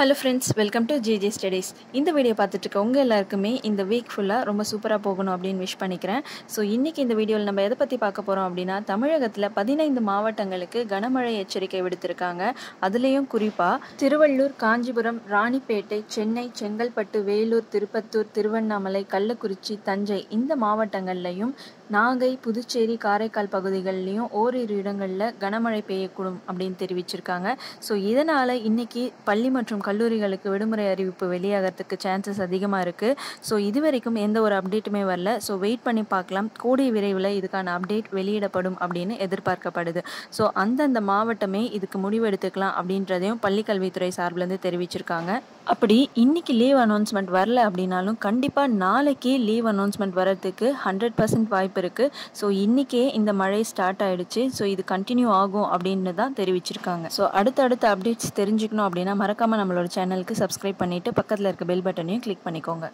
Hello friends welcome to GG studies இந்த video பார்த்துட்டு இருக்க உங்கள் எல்லாருக்குமே இந்த வீக் ஃபுல்லாக ரொம்ப சூப்பராக போகணும் அப்படின்னு விஷ் பண்ணிக்கிறேன். ஸோ இன்றைக்கி இந்த வீடியோவில் நம்ம எதை பற்றி பார்க்க போகிறோம் அப்படின்னா தமிழகத்தில் பதினைந்து மாவட்டங்களுக்கு கனமழை எச்சரிக்கை விடுத்திருக்காங்க. அதுலேயும் குறிப்பாக திருவள்ளூர் காஞ்சிபுரம் ராணிப்பேட்டை சென்னை செங்கல்பட்டு வேலூர் திருப்பத்தூர் திருவண்ணாமலை கள்ளக்குறிச்சி தஞ்சை இந்த மாவட்டங்கள்லையும் நாகை புதுச்சேரி காரைக்கால் பகுதிகள்லையும் ஓரிரு இடங்களில் கனமழை பெய்யக்கூடும் அப்படின்னு தெரிவிச்சிருக்காங்க. ஸோ இதனால் இன்றைக்கி பள்ளி மற்றும் கல்லூரிகளுக்கு விடுமுறை அறிவிப்பு வெளியாகிறதுக்கு சான்சஸ் அதிகமாக இருக்குது ஸோ இது வரைக்கும் எந்த ஒரு அப்டேட்டுமே வரல. ஸோ வெயிட் பண்ணி பார்க்கலாம். கூடிய விரைவில் இதுக்கான அப்டேட் வெளியிடப்படும் அப்படின்னு எதிர்பார்க்கப்படுது. ஸோ அந்தந்த மாவட்டமே இதுக்கு முடிவெடுத்துக்கலாம் அப்படின்றதையும் பள்ளிக்கல்வித்துறை சார்பிலேருந்து தெரிவிச்சிருக்காங்க. அப்படி இன்னைக்கு லீவ் அனௌன்ஸ்மெண்ட் வரல அப்படின்னாலும் கண்டிப்பாக நாளைக்கு லீவ் அனௌன்ஸ்மெண்ட் வர்றதுக்கு ஹண்ட்ரட் பர்சன்ட் வாய்ப்பு இருக்குது ஸோ இன்றைக்கே இந்த மழை ஸ்டார்ட் ஆகிடுச்சு ஸோ இது கண்டினியூ ஆகும் அப்படின்னு தான் தெரிவிச்சிருக்காங்க. ஸோ அடுத்தடுத்த அப்டேட்ஸ் தெரிஞ்சுக்கணும் அப்படின்னா மறக்காமல் நம்மளோட சேனலுக்கு சப்ஸ்கிரைப் பண்ணிவிட்டு பக்கத்தில் இருக்க பெல் பட்டனையும் கிளிக் பண்ணிக்கோங்க.